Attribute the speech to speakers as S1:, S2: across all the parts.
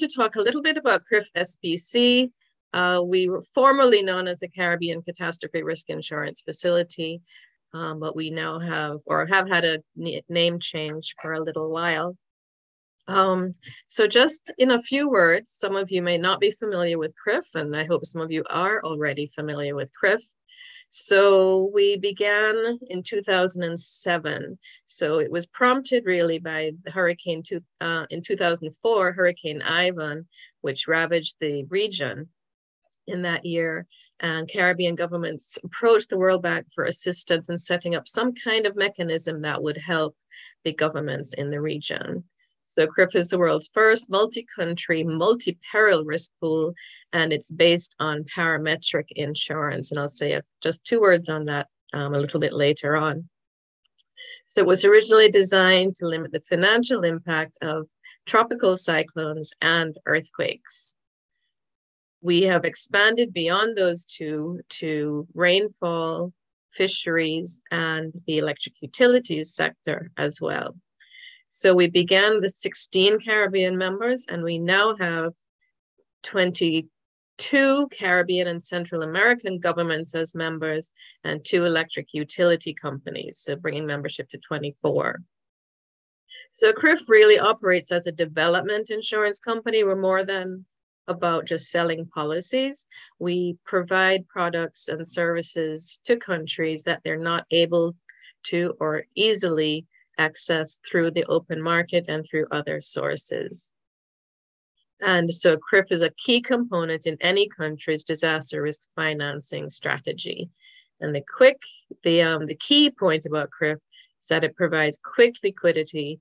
S1: to talk a little bit about CCRIF SPC. Uh, we were formerly known as the Caribbean Catastrophe Risk Insurance Facility, um, but we now have or have had a name change for a little while. Um, so just in a few words, some of you may not be familiar with CCRIF, and I hope some of you are already familiar with CCRIF. So we began in 2007. So it was prompted really by the hurricane uh, in 2004, Hurricane Ivan, which ravaged the region in that year. And Caribbean governments approached the World Bank for assistance in setting up some kind of mechanism that would help the governments in the region. So CCRIF is the world's first multi-country, multi-peril risk pool, and it's based on parametric insurance. And I'll say just two words on that um, a little bit later on. So it was originally designed to limit the financial impact of tropical cyclones and earthquakes. We have expanded beyond those two to rainfall, fisheries, and the electric utilities sector as well. So we began with 16 Caribbean members, and we now have 22 Caribbean and Central American governments as members and two electric utility companies, so bringing membership to 24. So CCRIF really operates as a development insurance company. We're more than about just selling policies. We provide products and services to countries that they're not able to or easily access through the open market and through other sources. And so CCRIF is a key component in any country's disaster risk financing strategy. And the quick, the, um, the key point about CCRIF is that it provides quick liquidity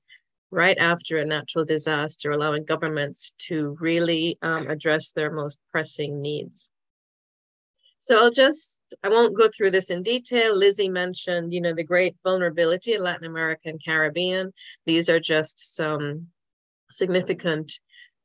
S1: right after a natural disaster, allowing governments to really um, address their most pressing needs. So I'll just, I won't go through this in detail. Lizzie mentioned, you know, the great vulnerability in Latin America and Caribbean. These are just some significant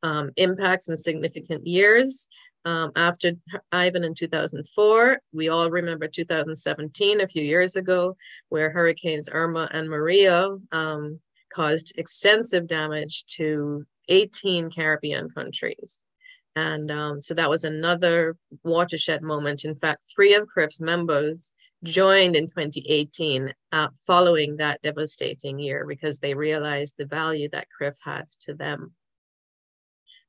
S1: um, impacts and significant years. Um, after Ivan in 2004, we all remember 2017, a few years ago, where Hurricanes Irma and Maria um, caused extensive damage to 18 Caribbean countries. And um, so that was another watershed moment. In fact, three of CCRIF's members joined in 2018 uh, following that devastating year because they realized the value that CCRIF had to them.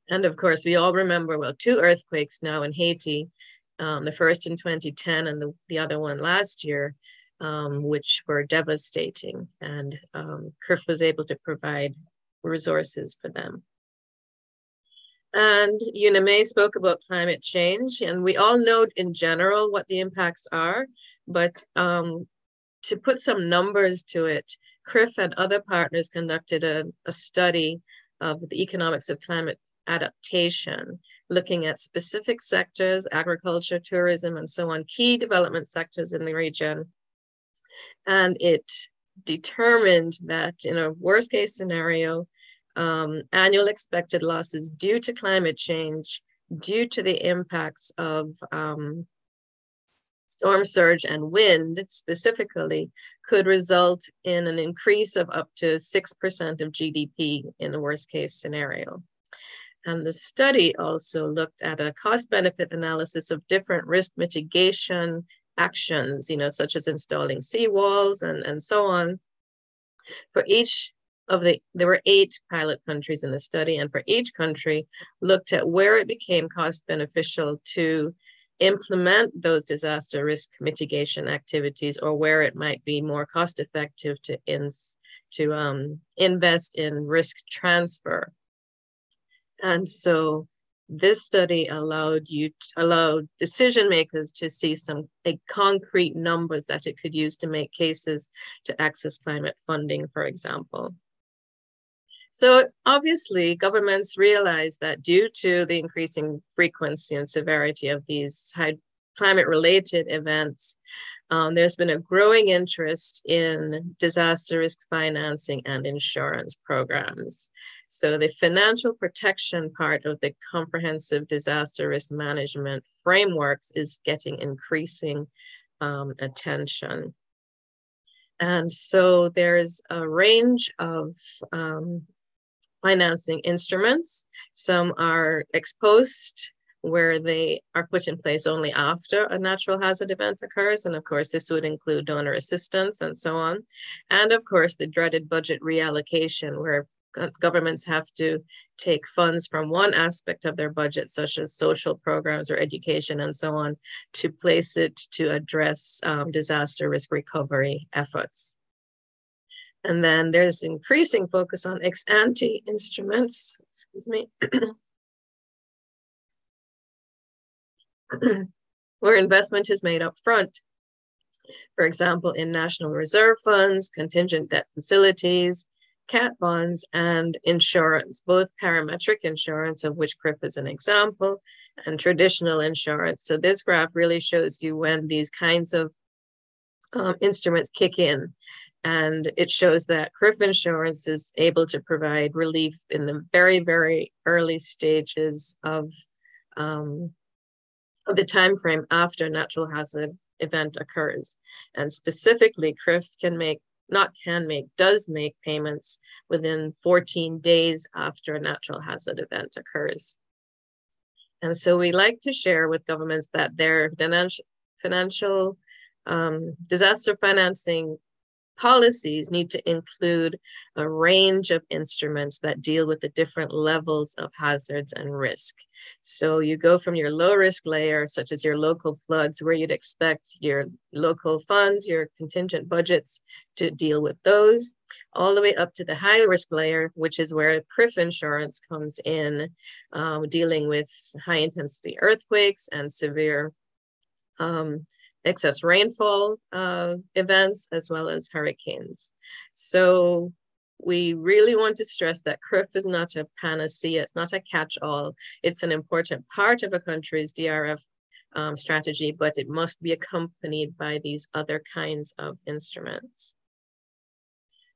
S1: And of course, we all remember, well, two earthquakes now in Haiti, um, the first in 2010 and the, the other one last year, um, which were devastating. And um, CCRIF was able to provide resources for them. And Uname spoke about climate change, and we all know in general what the impacts are, but um, to put some numbers to it, CCRIF and other partners conducted a, a study of the economics of climate adaptation, looking at specific sectors, agriculture, tourism, and so on, key development sectors in the region. And it determined that in a worst case scenario, um, annual expected losses due to climate change, due to the impacts of um, storm surge and wind specifically, could result in an increase of up to 6% of GDP in the worst case scenario. And the study also looked at a cost benefit analysis of different risk mitigation actions, you know, such as installing seawalls and, and so on. For each of the there were eight pilot countries in the study and for each country looked at where it became cost beneficial to implement those disaster risk mitigation activities or where it might be more cost effective to to um, invest in risk transfer. And so this study allowed you to, allowed decision makers to see some concrete numbers that it could use to make cases to access climate funding for example so obviously, governments realize that due to the increasing frequency and severity of these climate-related events, um, there's been a growing interest in disaster risk financing and insurance programs. So the financial protection part of the comprehensive disaster risk management frameworks is getting increasing um, attention. And so there's a range of um, financing instruments. Some are ex post, where they are put in place only after a natural hazard event occurs. And of course, this would include donor assistance and so on. And of course, the dreaded budget reallocation, where governments have to take funds from one aspect of their budget, such as social programs or education and so on, to place it to address um, disaster risk recovery efforts. And then there's increasing focus on ex ante instruments, excuse me, where investment is made up front. For example, in national reserve funds, contingent debt facilities, cat bonds, and insurance, both parametric insurance, of which CCRIF is an example, and traditional insurance. So this graph really shows you when these kinds of um, instruments kick in. And it shows that CCRIF insurance is able to provide relief in the very, very early stages of, um, of the time frame after a natural hazard event occurs. And specifically, CCRIF can make, not can make, does make payments within 14 days after a natural hazard event occurs. And so we like to share with governments that their financial, financial um, disaster financing policies need to include a range of instruments that deal with the different levels of hazards and risk. So you go from your low risk layer, such as your local floods, where you'd expect your local funds, your contingent budgets to deal with those, all the way up to the high risk layer, which is where CCRIF insurance comes in, um, dealing with high intensity earthquakes and severe um, excess rainfall uh, events as well as hurricanes. So we really want to stress that CCRIF is not a panacea, it's not a catch-all. It's an important part of a country's DRF um, strategy, but it must be accompanied by these other kinds of instruments.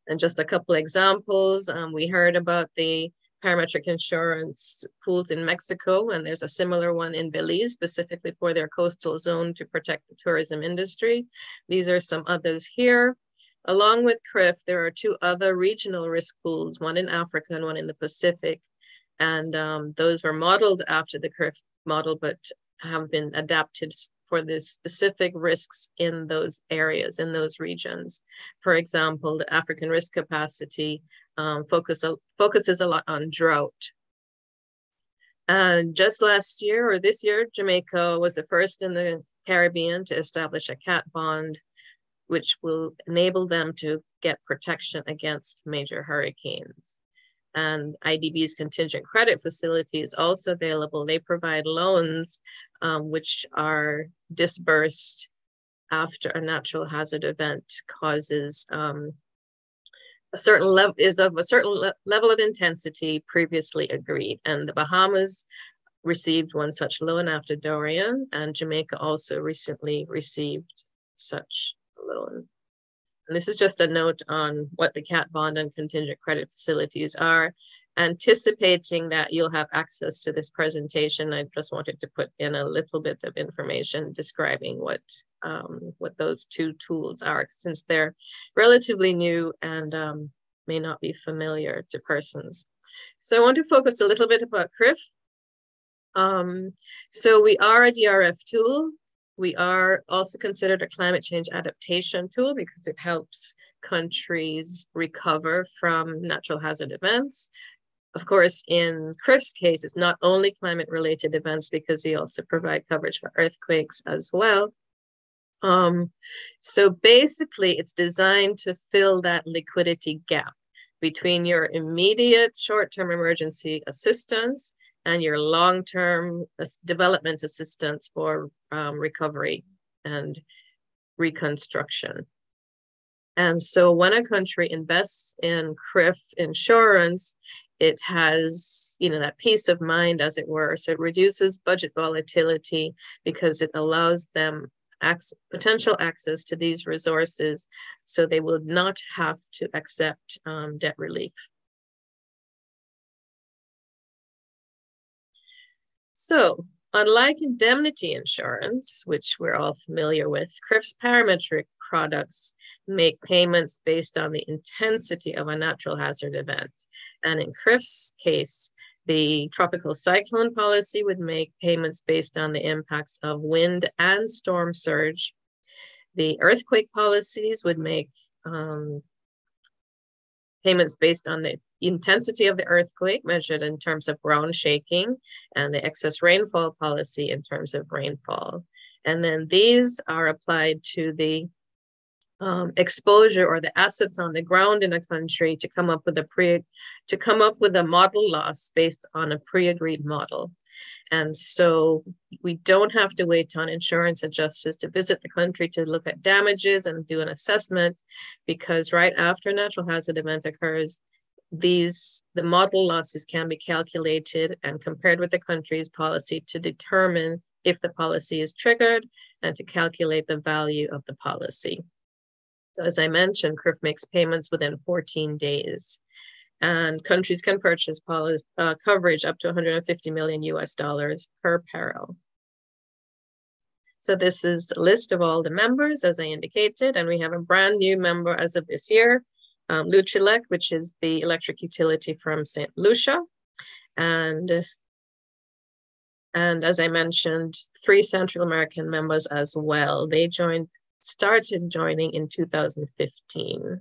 S1: And just a couple examples, um, we heard about the parametric insurance pools in Mexico, and there's a similar one in Belize, specifically for their coastal zone to protect the tourism industry. These are some others here. Along with CCRIF, there are two other regional risk pools, one in Africa and one in the Pacific. And um, those were modeled after the CCRIF model, but have been adapted for the specific risks in those areas, in those regions. For example, the African risk capacity um, focus, focuses a lot on drought. And just last year or this year, Jamaica was the first in the Caribbean to establish a cat bond, which will enable them to get protection against major hurricanes. And IDB's contingent credit facility is also available. They provide loans um, which are disbursed after a natural hazard event causes um, a certain level is of a certain le level of intensity previously agreed. And the Bahamas received one such loan after Dorian, and Jamaica also recently received such a loan. And this is just a note on what the CAT bond and contingent credit facilities are. Anticipating that you'll have access to this presentation, I just wanted to put in a little bit of information describing what um, what those two tools are since they're relatively new and um, may not be familiar to persons. So I want to focus a little bit about CCRIF. Um, so we are a DRF tool. We are also considered a climate change adaptation tool because it helps countries recover from natural hazard events. Of course, in CCRIF's case, it's not only climate related events because we also provide coverage for earthquakes as well. Um, so basically, it's designed to fill that liquidity gap between your immediate short-term emergency assistance and your long-term development assistance for um, recovery and reconstruction. And so when a country invests in CCRIF insurance, it has, you know, that peace of mind, as it were. So it reduces budget volatility because it allows them potential access to these resources so they will not have to accept um, debt relief. So unlike indemnity insurance, which we're all familiar with, CCRIF's parametric products make payments based on the intensity of a natural hazard event. And in CCRIF's case, the tropical cyclone policy would make payments based on the impacts of wind and storm surge. The earthquake policies would make um, payments based on the intensity of the earthquake measured in terms of ground shaking and the excess rainfall policy in terms of rainfall. And then these are applied to the um, exposure or the assets on the ground in a country to come up with a pre to come up with a model loss based on a pre-agreed model. And so we don't have to wait on insurance adjusters to visit the country to look at damages and do an assessment because right after a natural hazard event occurs, these the model losses can be calculated and compared with the country's policy to determine if the policy is triggered and to calculate the value of the policy. As I mentioned, CCRIF makes payments within 14 days and countries can purchase policy, uh, coverage up to 150 million US dollars per peril. So this is a list of all the members, as I indicated, and we have a brand new member as of this year, um, LUCELEC, which is the electric utility from St. Lucia. And, and as I mentioned, three Central American members as well. They joined, started joining in 2015.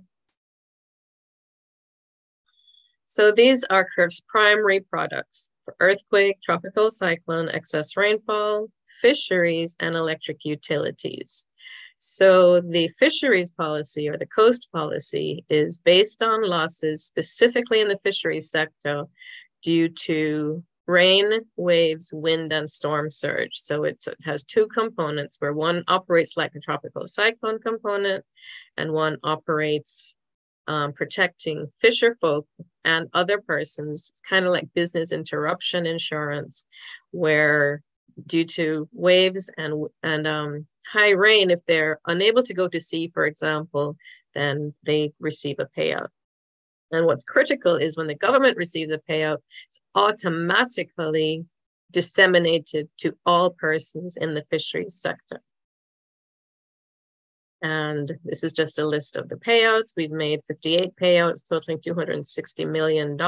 S1: So these are CCRIF's primary products for earthquake, tropical cyclone, excess rainfall, fisheries, and electric utilities. So the fisheries policy or the coast policy is based on losses specifically in the fisheries sector due to rain, waves, wind, and storm surge. So it has two components where one operates like a tropical cyclone component and one operates um, protecting fisher folk and other persons. Kind of like business interruption insurance, where due to waves and and um, high rain, if they're unable to go to sea, for example, then they receive a payout. And what's critical is when the government receives a payout, it's automatically disseminated to all persons in the fisheries sector. And this is just a list of the payouts. We've made 58 payouts totaling $260 million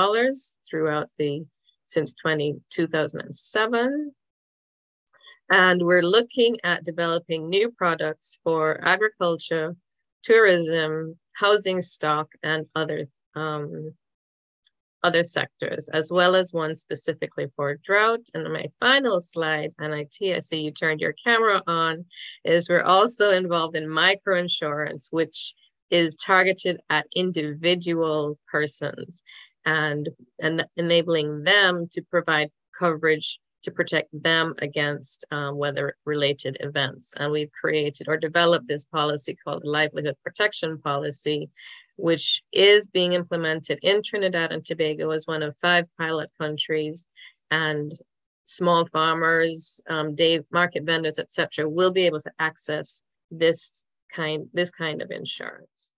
S1: throughout the since 20, 2007. And we're looking at developing new products for agriculture, tourism, housing stock, and other um, other sectors, as well as one specifically for drought. And my final slide, and I see you turned your camera on, is we're also involved in microinsurance, which is targeted at individual persons and, and enabling them to provide coverage to protect them against um, weather related events. And we've created or developed this policy called the Livelihood Protection Policy, which is being implemented in Trinidad and Tobago as one of five pilot countries. And small farmers, um, day market vendors, etc., will be able to access this kind this kind of insurance.